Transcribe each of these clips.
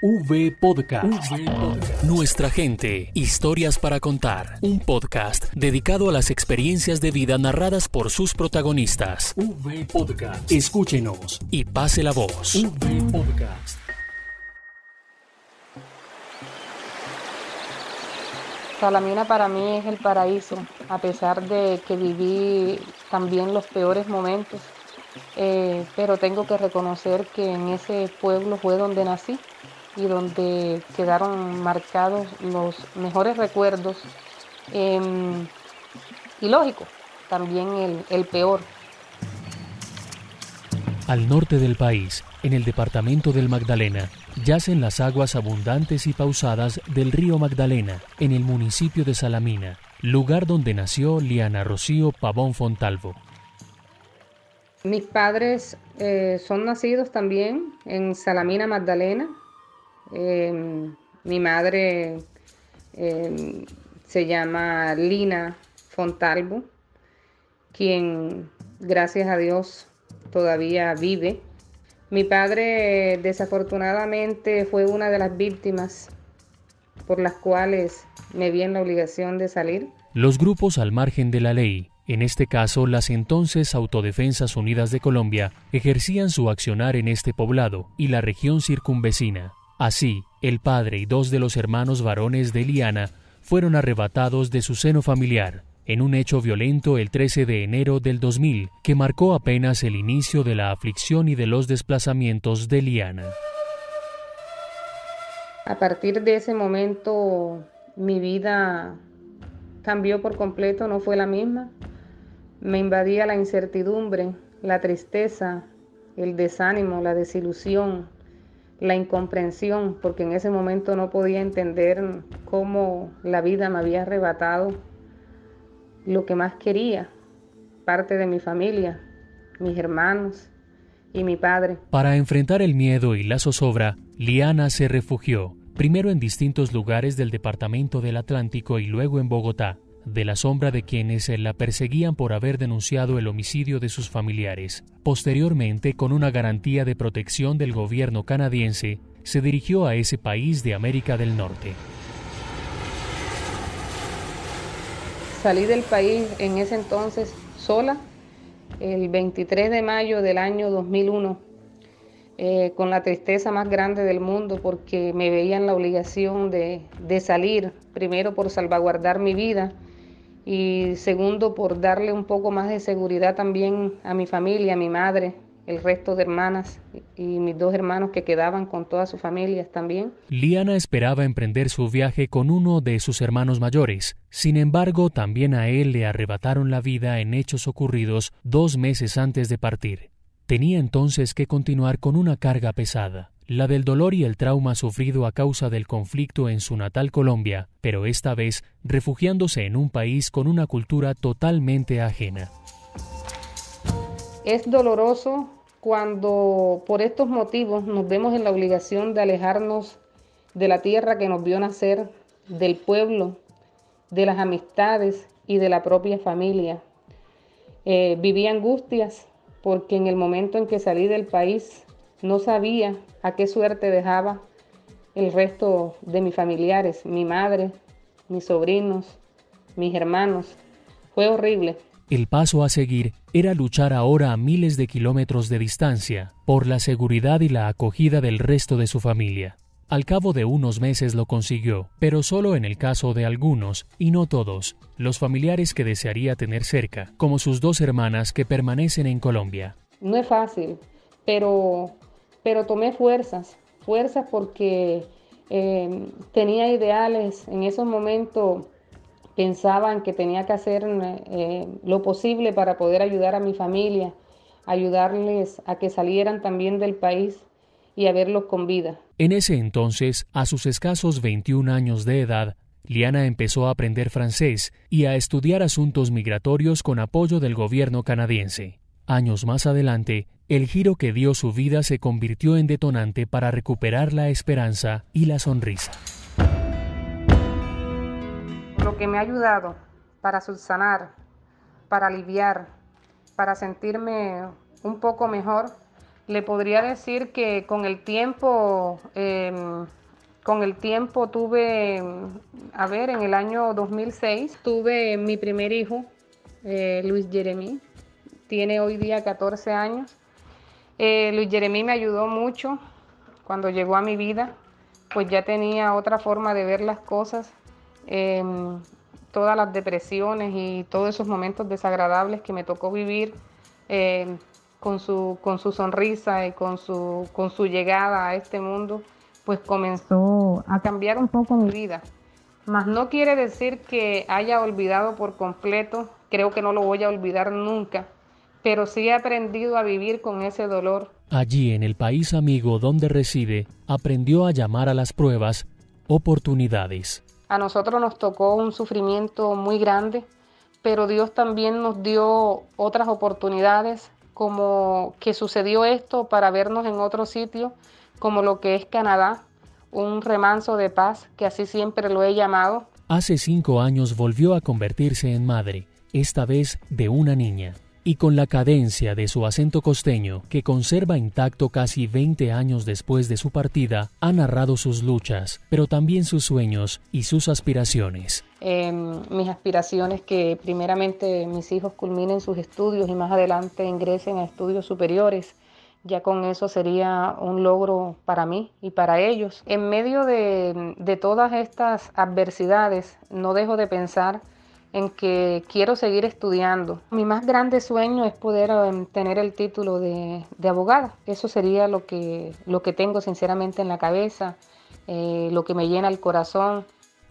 V Podcast. Nuestra gente, historias para contar. Un podcast dedicado a las experiencias de vida narradas por sus protagonistas. V Podcast. Escúchenos y pase la voz. V Podcast. Salamina para mí es el paraíso, a pesar de que viví también los peores momentos, eh, pero tengo que reconocer que en ese pueblo fue donde nací y donde quedaron marcados los mejores recuerdos em, y lógico, también el, el peor. Al norte del país, en el departamento del Magdalena, yacen las aguas abundantes y pausadas del río Magdalena, en el municipio de Salamina, lugar donde nació Liana Rocío Pavón Fontalvo. Mis padres eh, son nacidos también en Salamina, Magdalena, Em, mi madre em, se llama Lina Fontalvo, quien gracias a Dios todavía vive. Mi padre desafortunadamente fue una de las víctimas por las cuales me vi en la obligación de salir. Los grupos al margen de la ley, en este caso las entonces Autodefensas Unidas de Colombia, ejercían su accionar en este poblado y la región circunvecina. Así, el padre y dos de los hermanos varones de Liana fueron arrebatados de su seno familiar en un hecho violento el 13 de enero del 2000 que marcó apenas el inicio de la aflicción y de los desplazamientos de Liana. A partir de ese momento mi vida cambió por completo, no fue la misma. Me invadía la incertidumbre, la tristeza, el desánimo, la desilusión, la incomprensión, porque en ese momento no podía entender cómo la vida me había arrebatado lo que más quería, parte de mi familia, mis hermanos y mi padre. Para enfrentar el miedo y la zozobra, Liana se refugió, primero en distintos lugares del departamento del Atlántico y luego en Bogotá de la sombra de quienes la perseguían por haber denunciado el homicidio de sus familiares. Posteriormente, con una garantía de protección del gobierno canadiense, se dirigió a ese país de América del Norte. Salí del país en ese entonces sola, el 23 de mayo del año 2001, eh, con la tristeza más grande del mundo porque me veía en la obligación de, de salir, primero por salvaguardar mi vida y segundo por darle un poco más de seguridad también a mi familia, a mi madre, el resto de hermanas y mis dos hermanos que quedaban con todas sus familias también. Liana esperaba emprender su viaje con uno de sus hermanos mayores. Sin embargo, también a él le arrebataron la vida en hechos ocurridos dos meses antes de partir. Tenía entonces que continuar con una carga pesada la del dolor y el trauma sufrido a causa del conflicto en su natal Colombia, pero esta vez refugiándose en un país con una cultura totalmente ajena. Es doloroso cuando por estos motivos nos vemos en la obligación de alejarnos de la tierra que nos vio nacer, del pueblo, de las amistades y de la propia familia. Eh, viví angustias porque en el momento en que salí del país no sabía a qué suerte dejaba el resto de mis familiares, mi madre, mis sobrinos, mis hermanos. Fue horrible. El paso a seguir era luchar ahora a miles de kilómetros de distancia por la seguridad y la acogida del resto de su familia. Al cabo de unos meses lo consiguió, pero solo en el caso de algunos, y no todos, los familiares que desearía tener cerca, como sus dos hermanas que permanecen en Colombia. No es fácil, pero pero tomé fuerzas, fuerzas porque eh, tenía ideales, en esos momentos pensaban que tenía que hacer eh, lo posible para poder ayudar a mi familia, ayudarles a que salieran también del país y a verlos con vida. En ese entonces, a sus escasos 21 años de edad, Liana empezó a aprender francés y a estudiar asuntos migratorios con apoyo del gobierno canadiense. Años más adelante, el giro que dio su vida se convirtió en detonante para recuperar la esperanza y la sonrisa. Lo que me ha ayudado para subsanar, para aliviar, para sentirme un poco mejor, Le podría decir que con el tiempo, em, con el tiempo tuve, a ver, en el año 2006 tuve mi primer hijo, eh, Luis Jeremí. Tiene hoy día 14 años. Eh, Luis Jeremí me ayudó mucho cuando llegó a mi vida, pues ya tenía otra forma de ver las cosas. Em, todas las depresiones y todos esos momentos desagradables que me tocó vivir em, con, su, con su sonrisa y con su, con su llegada a este mundo, pues comenzó a cambiar un poco mi vida. Mas no quiere decir que haya olvidado por completo, creo que no lo voy a olvidar nunca, pero sí he aprendido a vivir con ese dolor. Allí en el país amigo donde reside, aprendió a llamar a las pruebas oportunidades. A nosotros nos tocó un sufrimiento muy grande, pero Dios también nos dio otras oportunidades, como que sucedió esto para vernos en otro sitio, como lo que es Canadá, un remanso de paz, que así siempre lo he llamado. Hace cinco años volvió a convertirse en madre, esta vez de una niña y con la cadencia de su acento costeño, que conserva intacto casi 20 años después de su partida, ha narrado sus luchas, pero también sus sueños y sus aspiraciones. Em, mis aspiraciones que primeramente mis hijos culminen sus estudios y más adelante ingresen a estudios superiores. Ya con eso sería un logro para mí y para ellos. En medio de todas estas adversidades, no dejo de pensar en que quiero seguir estudiando. Mi más grande sueño es poder em, tener el título de, abogada. Eso sería lo que, lo que tengo sinceramente en la cabeza, eh, lo que me llena el corazón.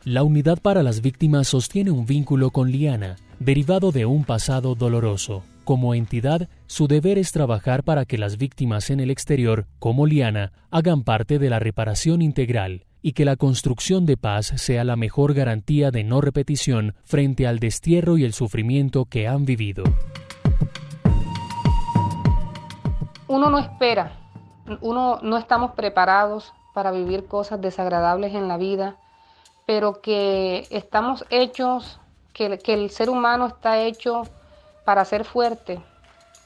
La Unidad para las Víctimas sostiene un vínculo con Liana, derivado de un pasado doloroso. Como entidad, su deber es trabajar para que las víctimas en el exterior, como Liana, hagan parte de la reparación integral y que la construcción de paz sea la mejor garantía de no repetición frente al destierro y el sufrimiento que han vivido. Uno no espera, uno no estamos preparados para vivir cosas desagradables en la vida, pero que estamos hechos, que, que el ser humano está hecho para ser fuerte,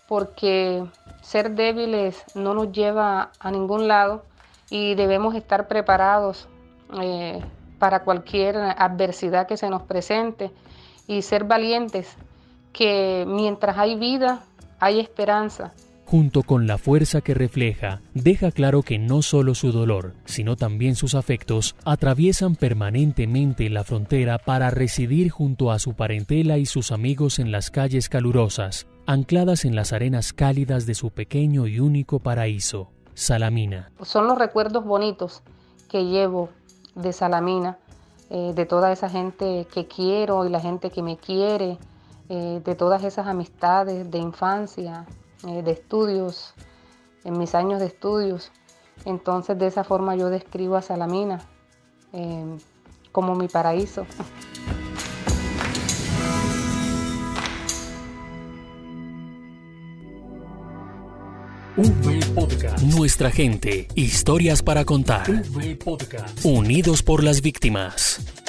porque ser débiles no nos lleva a ningún lado y debemos estar preparados eh, para cualquier adversidad que se nos presente y ser valientes, que mientras hay vida, hay esperanza. Junto con la fuerza que refleja, deja claro que no solo su dolor, sino también sus afectos atraviesan permanentemente la frontera para residir junto a su parentela y sus amigos en las calles calurosas, ancladas en las arenas cálidas de su pequeño y único paraíso, Salamina. Son los recuerdos bonitos que llevo de Salamina, eh, de toda esa gente que quiero y la gente que me quiere, eh, de todas esas amistades de infancia, eh, de estudios, en mis años de estudios. Entonces de esa forma yo describo a Salamina como mi paraíso. Nuestra gente, historias para contar. Unidos por las víctimas.